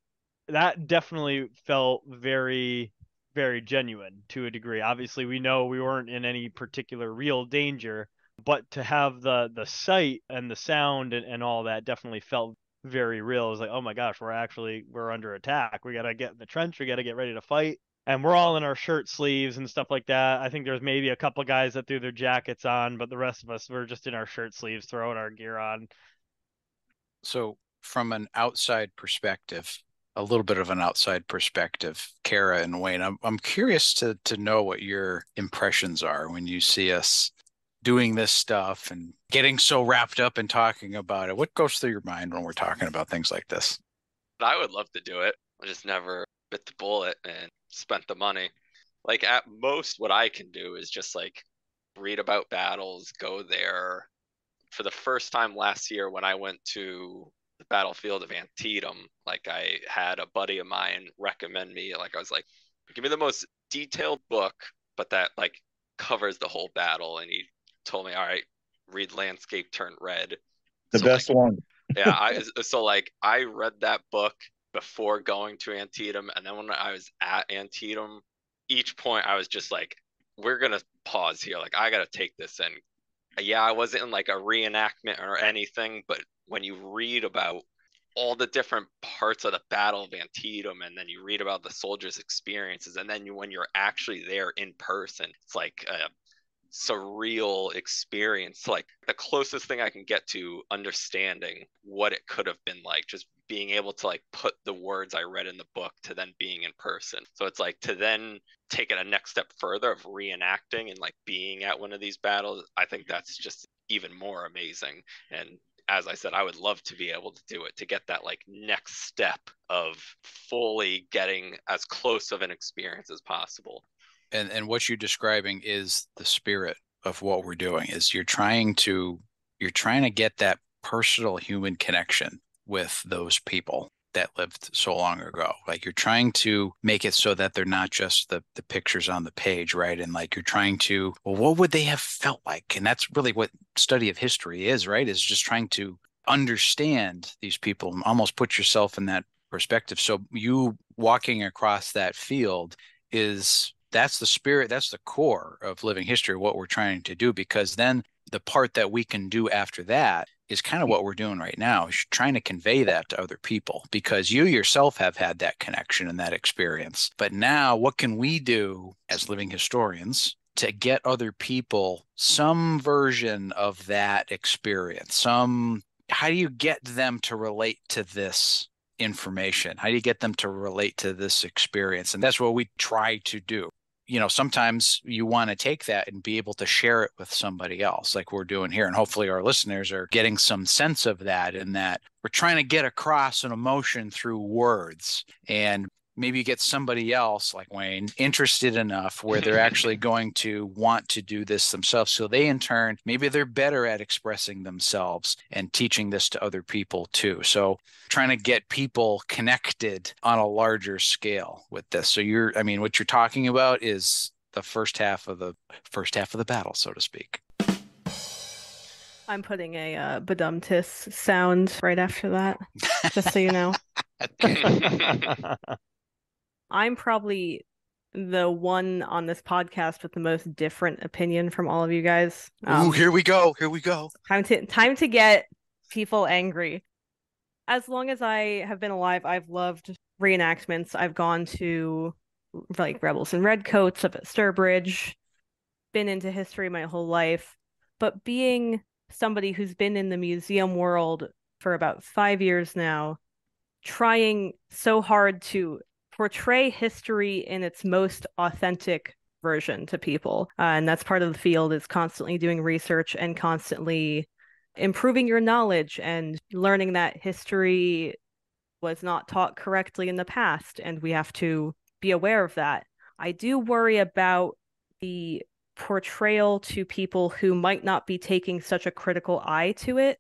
That definitely felt very very genuine to a degree. Obviously, we know we weren't in any particular real danger, but to have the the sight and the sound and, and all that definitely felt very real. It was like, oh my gosh, we're actually we're under attack. We gotta get in the trench. We gotta get ready to fight. And we're all in our shirt sleeves and stuff like that. I think there's maybe a couple guys that threw their jackets on, but the rest of us were just in our shirt sleeves, throwing our gear on. So, from an outside perspective, a little bit of an outside perspective, Cara and Wayne. I'm I'm curious to to know what your impressions are when you see us doing this stuff and getting so wrapped up in talking about it. What goes through your mind when we're talking about things like this? I would love to do it. I just never bit the bullet and spent the money. Like at most what I can do is just like read about battles, go there. For the first time last year when I went to the battlefield of Antietam. Like I had a buddy of mine recommend me, like I was like, give me the most detailed book, but that like covers the whole battle, and he told me, "All right, read Landscape Turned Red." The So, best one. yeah i so like i read that book before going to antietam and then when i was at antietam each point i was just like we're gonna pause here like i gotta take this in yeah i wasn't in like a reenactment or anything but when you read about all the different parts of the battle of antietam and then you read about the soldiers experiences and then you, when you're actually there in person it's like a surreal experience. Like the closest thing i can get to understanding what it could have been like just being able to like put the words i read in the book to then being in person. So it's like to then take it a next step further of reenacting and like being at one of these battles i think that's just even more amazing and as i said i would love to be able to do it to get that like next step of fully getting as close of an experience as possible. And and what you're describing is the spirit of what we're doing is you're trying to you're trying to get that personal human connection with those people that lived so long ago. Like you're trying to make it so that they're not just the the pictures on the page right? And like you're trying to well what would they have felt like? And that's really what study of history is right? Is just trying to understand these people and almost put yourself in that perspective. So you walking across that field is that's the spirit that's the core of living history what we're trying to do because then the part that we can do after that is kind of mm. what we're doing right now is trying to convey that to other people because you yourself have had that connection and that experience. But now what can we do as living historians to get other people some version of that experience? Some how do you get them to relate to this information? How do you get them to relate to this experience? And that's what we try to do you know sometimes you want to take that and be able to share it with somebody else like we're doing here and hopefully our listeners are getting some sense of that in that we're trying to get across an emotion through words and maybe you get somebody else like Wayne interested enough where they're actually going to want to do this themselves. So they, in turn, maybe they're better at expressing themselves and teaching this to other people too. So trying to get people connected on a larger scale with this. So you're, I mean, what you're talking about is the first half of the first half of the battle, so to speak. I'm putting a uh, badumtis sound right after that, just so you know. I'm probably the one on this podcast with the most different opinion from all of you guys. Ooh, um, here we go. Here we go. Time to time to get people angry. As long as I have been alive, I've loved reenactments. I've gone to like Rebels and Redcoats up at Sturbridge, been into history my whole life. But being somebody who's been in the museum world for about five years now, trying so hard to portray history in its most authentic version to people. Uh, and that's part of the field is constantly doing research and constantly improving your knowledge and learning that history was not taught correctly in the past and we have to be aware of that. I do worry about the portrayal to people who might not be taking such a critical eye to it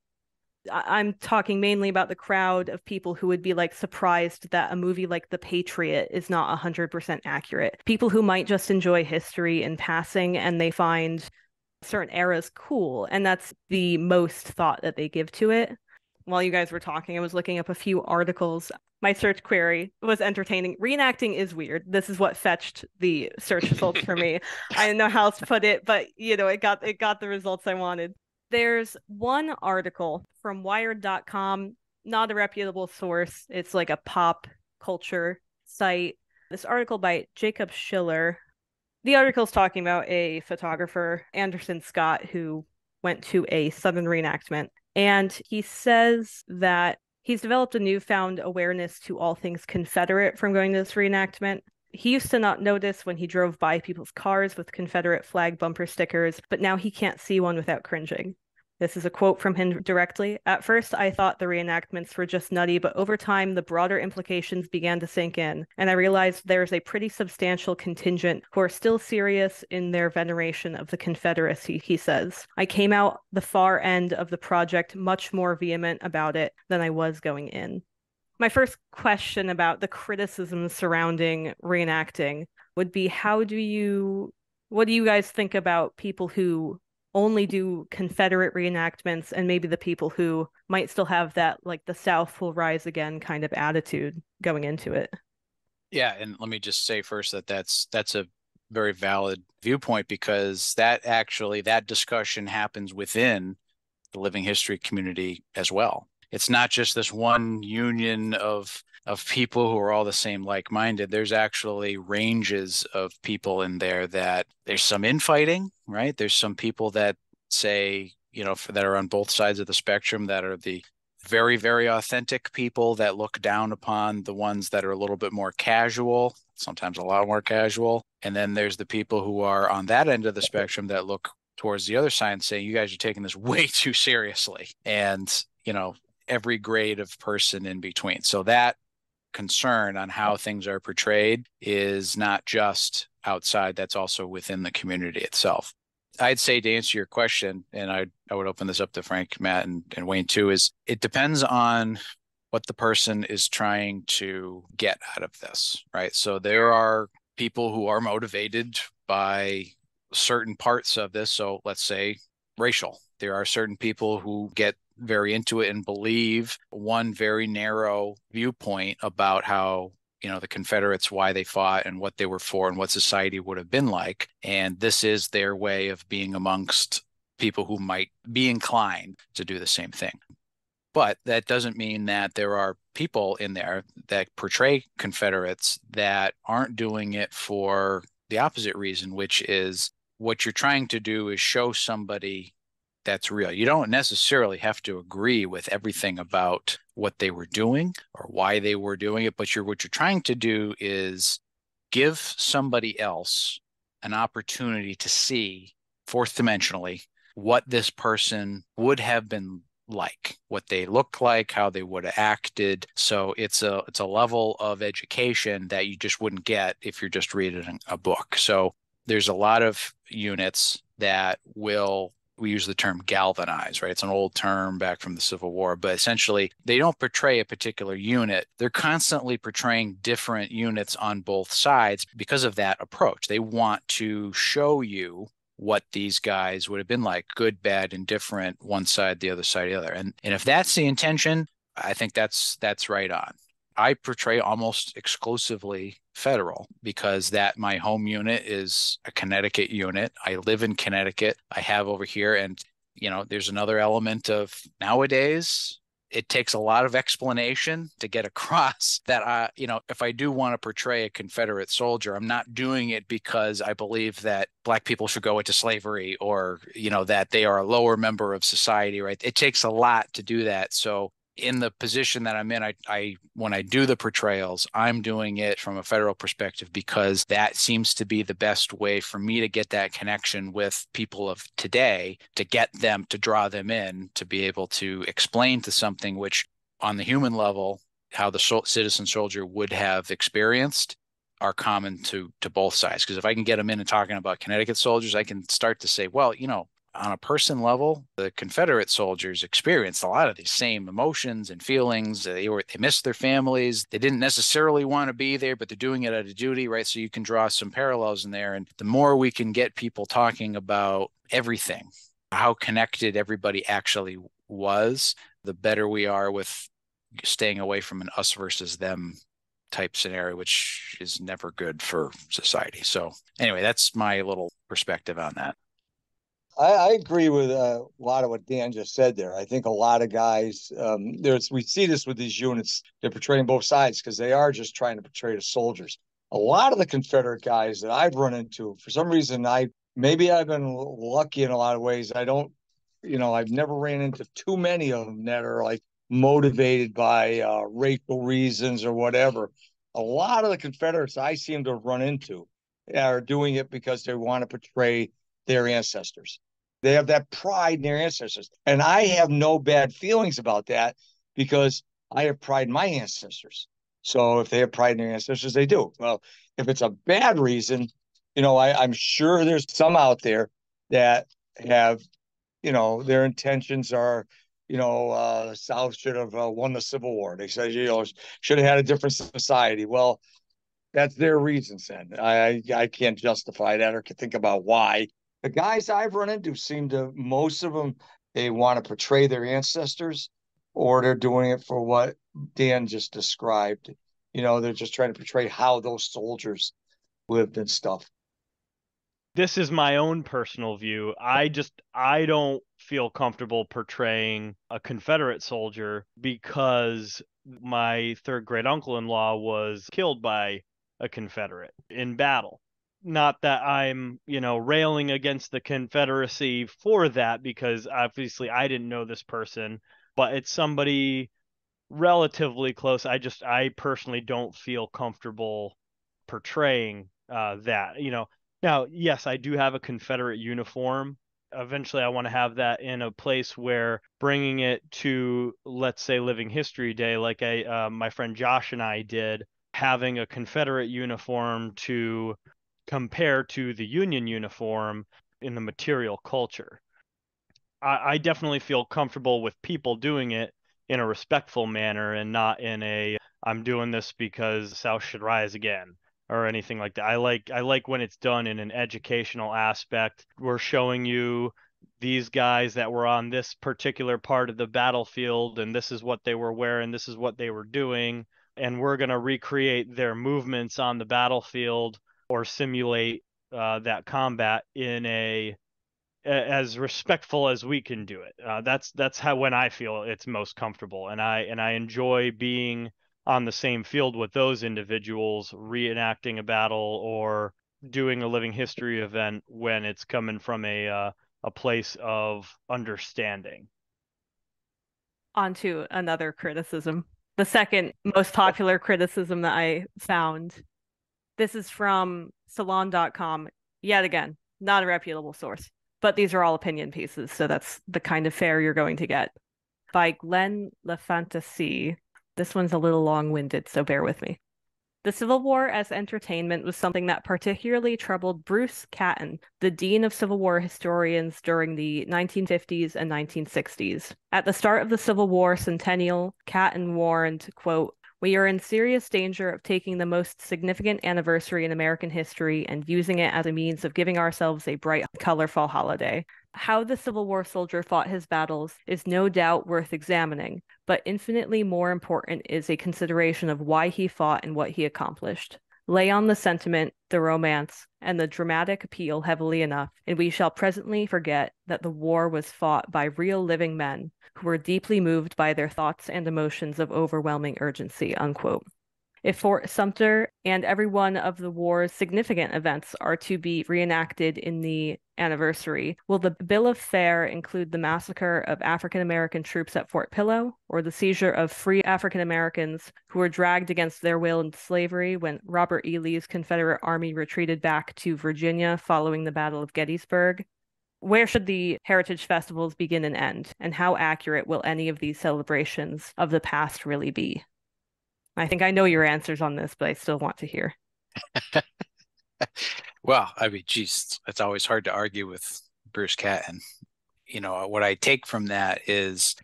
I'm talking mainly about the crowd of people who would be like surprised that a movie like The Patriot is not 100% accurate. People who might just enjoy history in passing and they find certain eras cool. And that's the most thought that they give to it. While you guys were talking, I was looking up a few articles. My search query was entertaining. Reenacting is weird. This is what fetched the search results for me. I didn't know how else to put it, but you know, it got it got the results I wanted. There's one article from wired.com, not a reputable source. It's like a pop culture site. This article by Jakob Schiller. The article is talking about a photographer, Anderson Scott, who went to a Southern reenactment. And he says that he's developed a newfound awareness to all things Confederate from going to this reenactment. He used to not notice when he drove by people's cars with Confederate flag bumper stickers, but now he can't see one without cringing. This is a quote from him directly. At first, I thought the reenactments were just nutty, but over time, the broader implications began to sink in, and I realized there's a pretty substantial contingent who are still serious in their veneration of the Confederacy, he says. I came out the far end of the project much more vehement about it than I was going in. My first question about the criticism surrounding reenacting would be how do you what do you guys think about people who only do Confederate reenactments and maybe the people who might still have that like the South will rise again kind of attitude going into it? Yeah, and let me just say first that that's that's a very valid viewpoint because that actually that discussion happens within the living history community as well. It's not just this one union of of people who are all the same like-minded. There's actually ranges of people in there that there's some infighting, right? There's some people that say, you know, that are on both sides of the spectrum that are the very very authentic people that look down upon the ones that are a little bit more casual sometimes a lot more casual and then there's the people who are on that end of the spectrum that look towards the other side and saying you guys are taking this way too seriously and you know every grade of person in between so that concern on how things are portrayed is not just outside that's also within the community itself I'd say to answer your question, and I I would open this up to Frank, Matt, and, and Wayne too, is it depends on what the person is trying to get out of this, right? So there are people who are motivated by certain parts of this. So let's say racial. There are certain people who get very into it and believe one very narrow viewpoint about how you know the confederates why they fought and what they were for and what society would have been like. And this is their way of being amongst people who might be inclined to do the same thing. But that doesn't mean that there are people in there that portray confederates that aren't doing it for the opposite reason which is what you're trying to do is show somebody that's real. You don't necessarily have to agree with everything about what they were doing or why they were doing it, but you're what you're trying to do is give somebody else an opportunity to see fourth dimensionally what this person would have been like what they look like how they would have acted so it's a it's a level of education that you just wouldn't get if you're just reading a book so there's a lot of units that will we use the term galvanize, right? It's an old term back from the Civil War, but essentially they don't portray a particular unit. They're constantly portraying different units on both sides because of that approach. They want to show you what these guys would have been like good, bad, indifferent, one side, the other side, the other. And and if that's the intention, I think that's that's right on. I portray almost exclusively federal because that my home unit is a Connecticut unit. I live in Connecticut. I have over here and you know, there's another element of nowadays it takes a lot of explanation to get across that I, you know, if I do want to portray a Confederate soldier, I'm not doing it because I believe that black people should go into slavery or, you know, that they are a lower member of society, right? It takes a lot to do that. So in the position that I'm in, I, I when I do the portrayals, I'm doing it from a federal perspective because that seems to be the best way for me to get that connection with people of today to get them to draw them in to be able to explain to something which on the human level how the citizen soldier would have experienced are common to to both sides. Because if i can get them in and talking about connecticut soldiers i can start to say well you know on a person level, the Confederate soldiers experienced a lot of these same emotions and feelings. They were they missed their families. They didn't necessarily want to be there, but they're doing it out of duty, right? So you can draw some parallels in there. And the more we can get people talking about everything, how connected everybody actually was, the better we are with staying away from an us versus them type scenario, which is never good for society. So anyway, that's my little perspective on that. I, I agree with uh, a lot of what Dan just said there. I think a lot of guys, um, there's we see this with these units. They're portraying both sides because they are just trying to portray the soldiers. A lot of the Confederate guys that I've run into, for some reason, I maybe I've been lucky in a lot of ways. I don't, you know, I've never ran into too many of them that are like motivated by uh, racial reasons or whatever. A lot of the Confederates I seem to have run into are doing it because they want to portray their ancestors. They have that pride in their ancestors. And I have no bad feelings about that because I have pride in my ancestors. So if they have pride in their ancestors, they do. Well, if it's a bad reason, you know, I, I'm sure there's some out there that have, you know, their intentions are, you know, uh, South should have uh, won the Civil War. They said, you know, should have had a different society. Well, that's their reasons. Then I I can't justify that or can think about why. The guys I've run into seem to most of them they want to portray their ancestors, or they're doing it for what Dan just described. You know, they're just trying to portray how those soldiers lived and stuff this is my own personal view. I just I don't feel comfortable portraying a Confederate soldier because my third great uncle in law was killed by a Confederate in battle. Not that I'm, you know, railing against the Confederacy for that because obviously I didn't know this person, but it's somebody relatively close. I just I personally don't feel comfortable portraying uh, that. You know, now, yes, I do have a Confederate uniform. Eventually, I want to have that in a place where bringing it to, let's say, Living History Day, like I, uh, my friend Josh and I did, having a Confederate uniform to compare to the Union uniform in the material culture. I, I definitely feel comfortable with people doing it in a respectful manner and not in a I'm doing this because South should rise again or anything like that. I like I like when it's done in an educational aspect. We're showing you these guys that were on this particular part of the battlefield and this is what they were wearing, this is what they were doing, and we're going to recreate their movements on the battlefield or simulate uh, that combat in a as respectful as we can do it. Uh, that's that's how when I feel it's most comfortable, and I and I enjoy being on the same field with those individuals reenacting a battle or doing a living history event when it's coming from a uh, a place of understanding. On to another criticism. The second most popular criticism that I found. This is from salon.com. Yet again, not a reputable source, but these are all opinion pieces, so that's the kind of fare you're going to get. By Glenn LaFantasie, this one's a little long winded, so bear with me. The Civil War as entertainment was something that particularly troubled Bruce Catton, the Dean of Civil War historians during the 1950s and 1960s. At the start of the Civil War centennial, Catton warned, quote, we are in serious danger of taking the most significant anniversary in American history and using it as a means of giving ourselves a bright, colorful holiday. How the Civil War soldier fought his battles is no doubt worth examining, but infinitely more important is a consideration of why he fought and what he accomplished. Lay on the sentiment, the romance, and the dramatic appeal heavily enough, and we shall presently forget that the war was fought by real living men who were deeply moved by their thoughts and emotions of overwhelming urgency. Unquote. If Fort Sumter and every one of the war's significant events are to be reenacted in the anniversary, will the bill of fare include the massacre of African American troops at Fort Pillow or the seizure of free African Americans who were dragged against their will into slavery when Robert E. Lee's Confederate Army retreated back to Virginia following the Battle of Gettysburg? Where should the heritage festivals begin and end? And how accurate will any of these celebrations of the past really be? I think I know your answers on this, but I still want to hear. well, I mean, geez, it's always hard to argue with Bruce Catton. You know, what I take from that is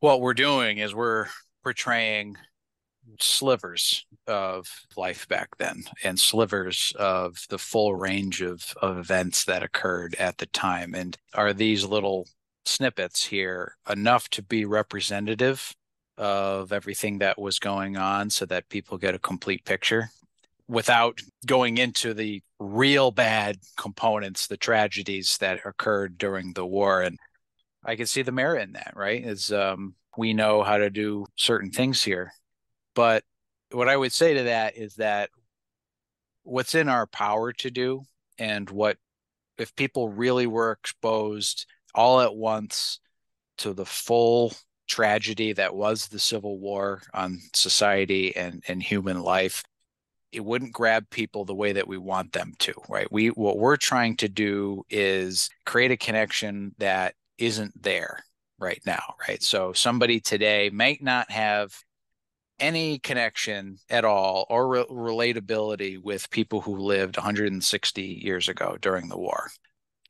what we're doing is we're portraying slivers of life back then and slivers of the full range of, of events that occurred at the time. And are these little snippets here enough to be representative of everything that was going on so that people get a complete picture without going into the real bad components, the tragedies that occurred during the war. And I can see the merit in that, right? Is um, we know how to do certain things here. But what I would say to that is that what's in our power to do and what if people really were exposed all at once to the full tragedy that was the Civil War on society and, and human life, it wouldn't grab people the way that we want them to, right? We what we're trying to do is create a connection that isn't there right now, right? So somebody today might not have any connection at all or re- relatability with people who lived 160 years ago during the war.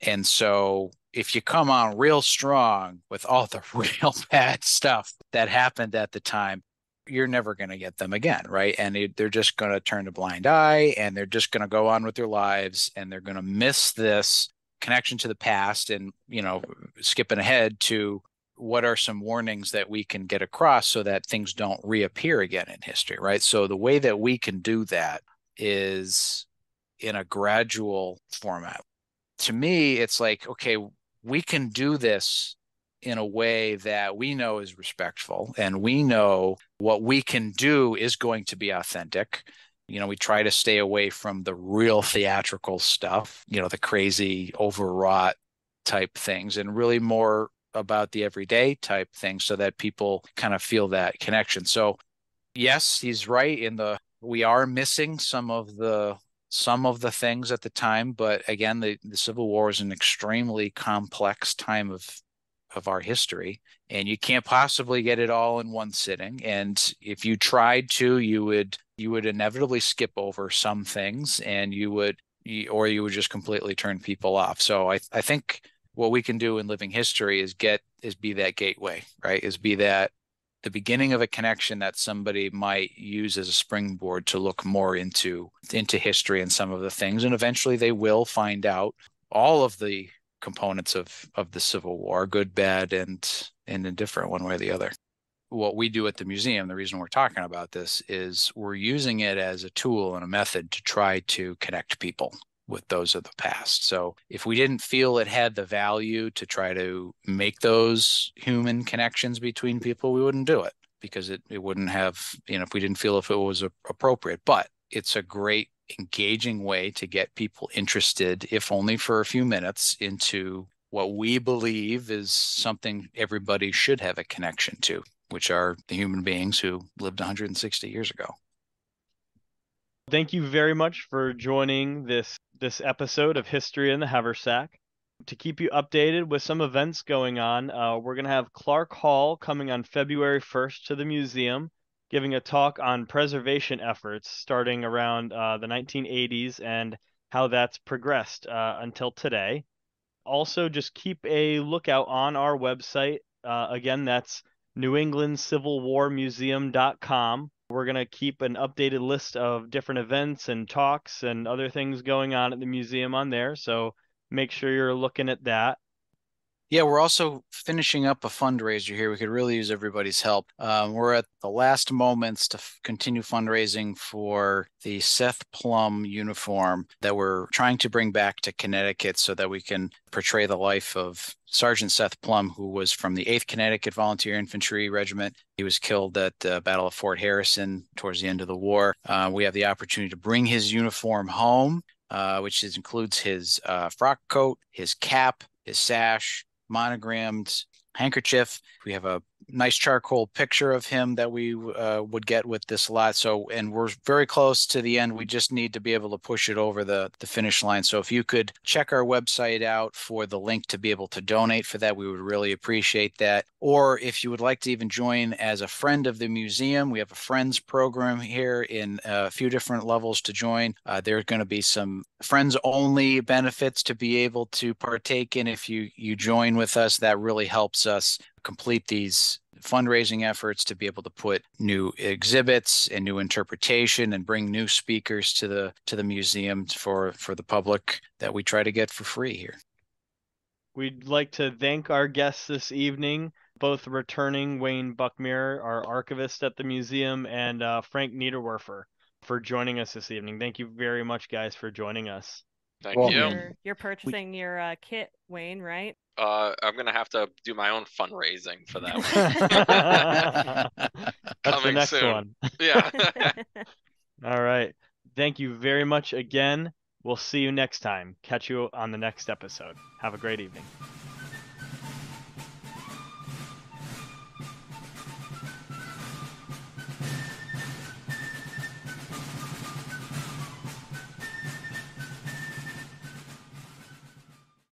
And so if you come on real strong with all the real bad stuff that happened at the time, you're never going to get them again, right? And they're just going to turn a blind eye and they're just going to go on with their lives and they're going to miss this connection to the past and, you know, skipping ahead to what are some warnings that we can get across so that things don't reappear again in history, right? So the way that we can do that is in a gradual format. To me, it's like, okay, we can do this in a way that we know is respectful and we know what we can do is going to be authentic. You know, we try to stay away from the real theatrical stuff, you know, the crazy, overwrought type things, and really more about the everyday type things so that people kind of feel that connection. So, yes, he's right in the we are missing some of the some of the things at the time but again the, the civil war is an extremely complex time of of our history and you can't possibly get it all in one sitting and if you tried to you would you would inevitably skip over some things and you would or you would just completely turn people off. So i i think what we can do in living history is get is be that gateway right? Is be that the beginning of a connection that somebody might use as a springboard to look more into into history and some of the things and eventually they will find out all of the components of of the Civil War, good, bad, and and indifferent, one way or the other. What we do at the museum, the reason we're talking about this is we're using it as a tool and a method to try to connect people with those of the past. So if we didn't feel it had the value to try to make those human connections between people, we wouldn't do it because it, it wouldn't have, you know, if we didn't feel if it was appropriate. But it's a great engaging way to get people interested, if only for a few minutes, into what we believe is something everybody should have a connection to, which are the human beings who lived 160 years ago. Thank you very much for joining this this episode of History in the Haversack. To keep you updated with some events going on, uh, we're going to have Clark Hall coming on February 1st to the museum giving a talk on preservation efforts starting around uh, the 1980s and how that's progressed uh, until today. Also, just keep a lookout on our website. Uh, again, that's New We're going to keep an updated list of different events and talks and other things going on at the museum on there. So make sure you're looking at that. Yeah, we're also finishing up a fundraiser here. We could really use everybody's help. Um, we're at the last moments to f- continue fundraising for the Seth Plumb uniform that we're trying to bring back to Connecticut so that we can portray the life of Sergeant Seth Plumb, who was from the 8th Connecticut Volunteer Infantry Regiment. He was killed at the Battle of Fort Harrison towards the end of the war. Uh, we have the opportunity to bring his uniform home, uh, which is, includes his uh, frock coat, his cap, his sash, monogrammed handkerchief. We have a nice charcoal picture of him that we uh, would get with this lot. So, and we're very close to the end. We just need to be able to push it over the, the finish line. So, if you could check our website out for the link to be able to donate for that, we would really appreciate that. Or if you would like to even join as a friend of the museum, we have a friends program here in a few different levels to join. Uh, there's going to be some friends only benefits to be able to partake in if you you join with us that really helps us complete these fundraising efforts to be able to put new exhibits and new interpretation and bring new speakers to the to the museum for for the public that we try to get for free here. We'd like to thank our guests this evening, both returning Wayne Buckmir, our archivist at the museum, and uh, Frank Niederwerfer for joining us this evening. Thank you very much, guys, for joining us. Thank well, you. You're, you're purchasing we... your uh, kit, Wayne, right? Uh, I'm gonna have to do my own fundraising for that one. That's the next soon. one. Yeah. All right. Thank you very much again. We'll see you next time. Catch you on the next episode. Have a great evening.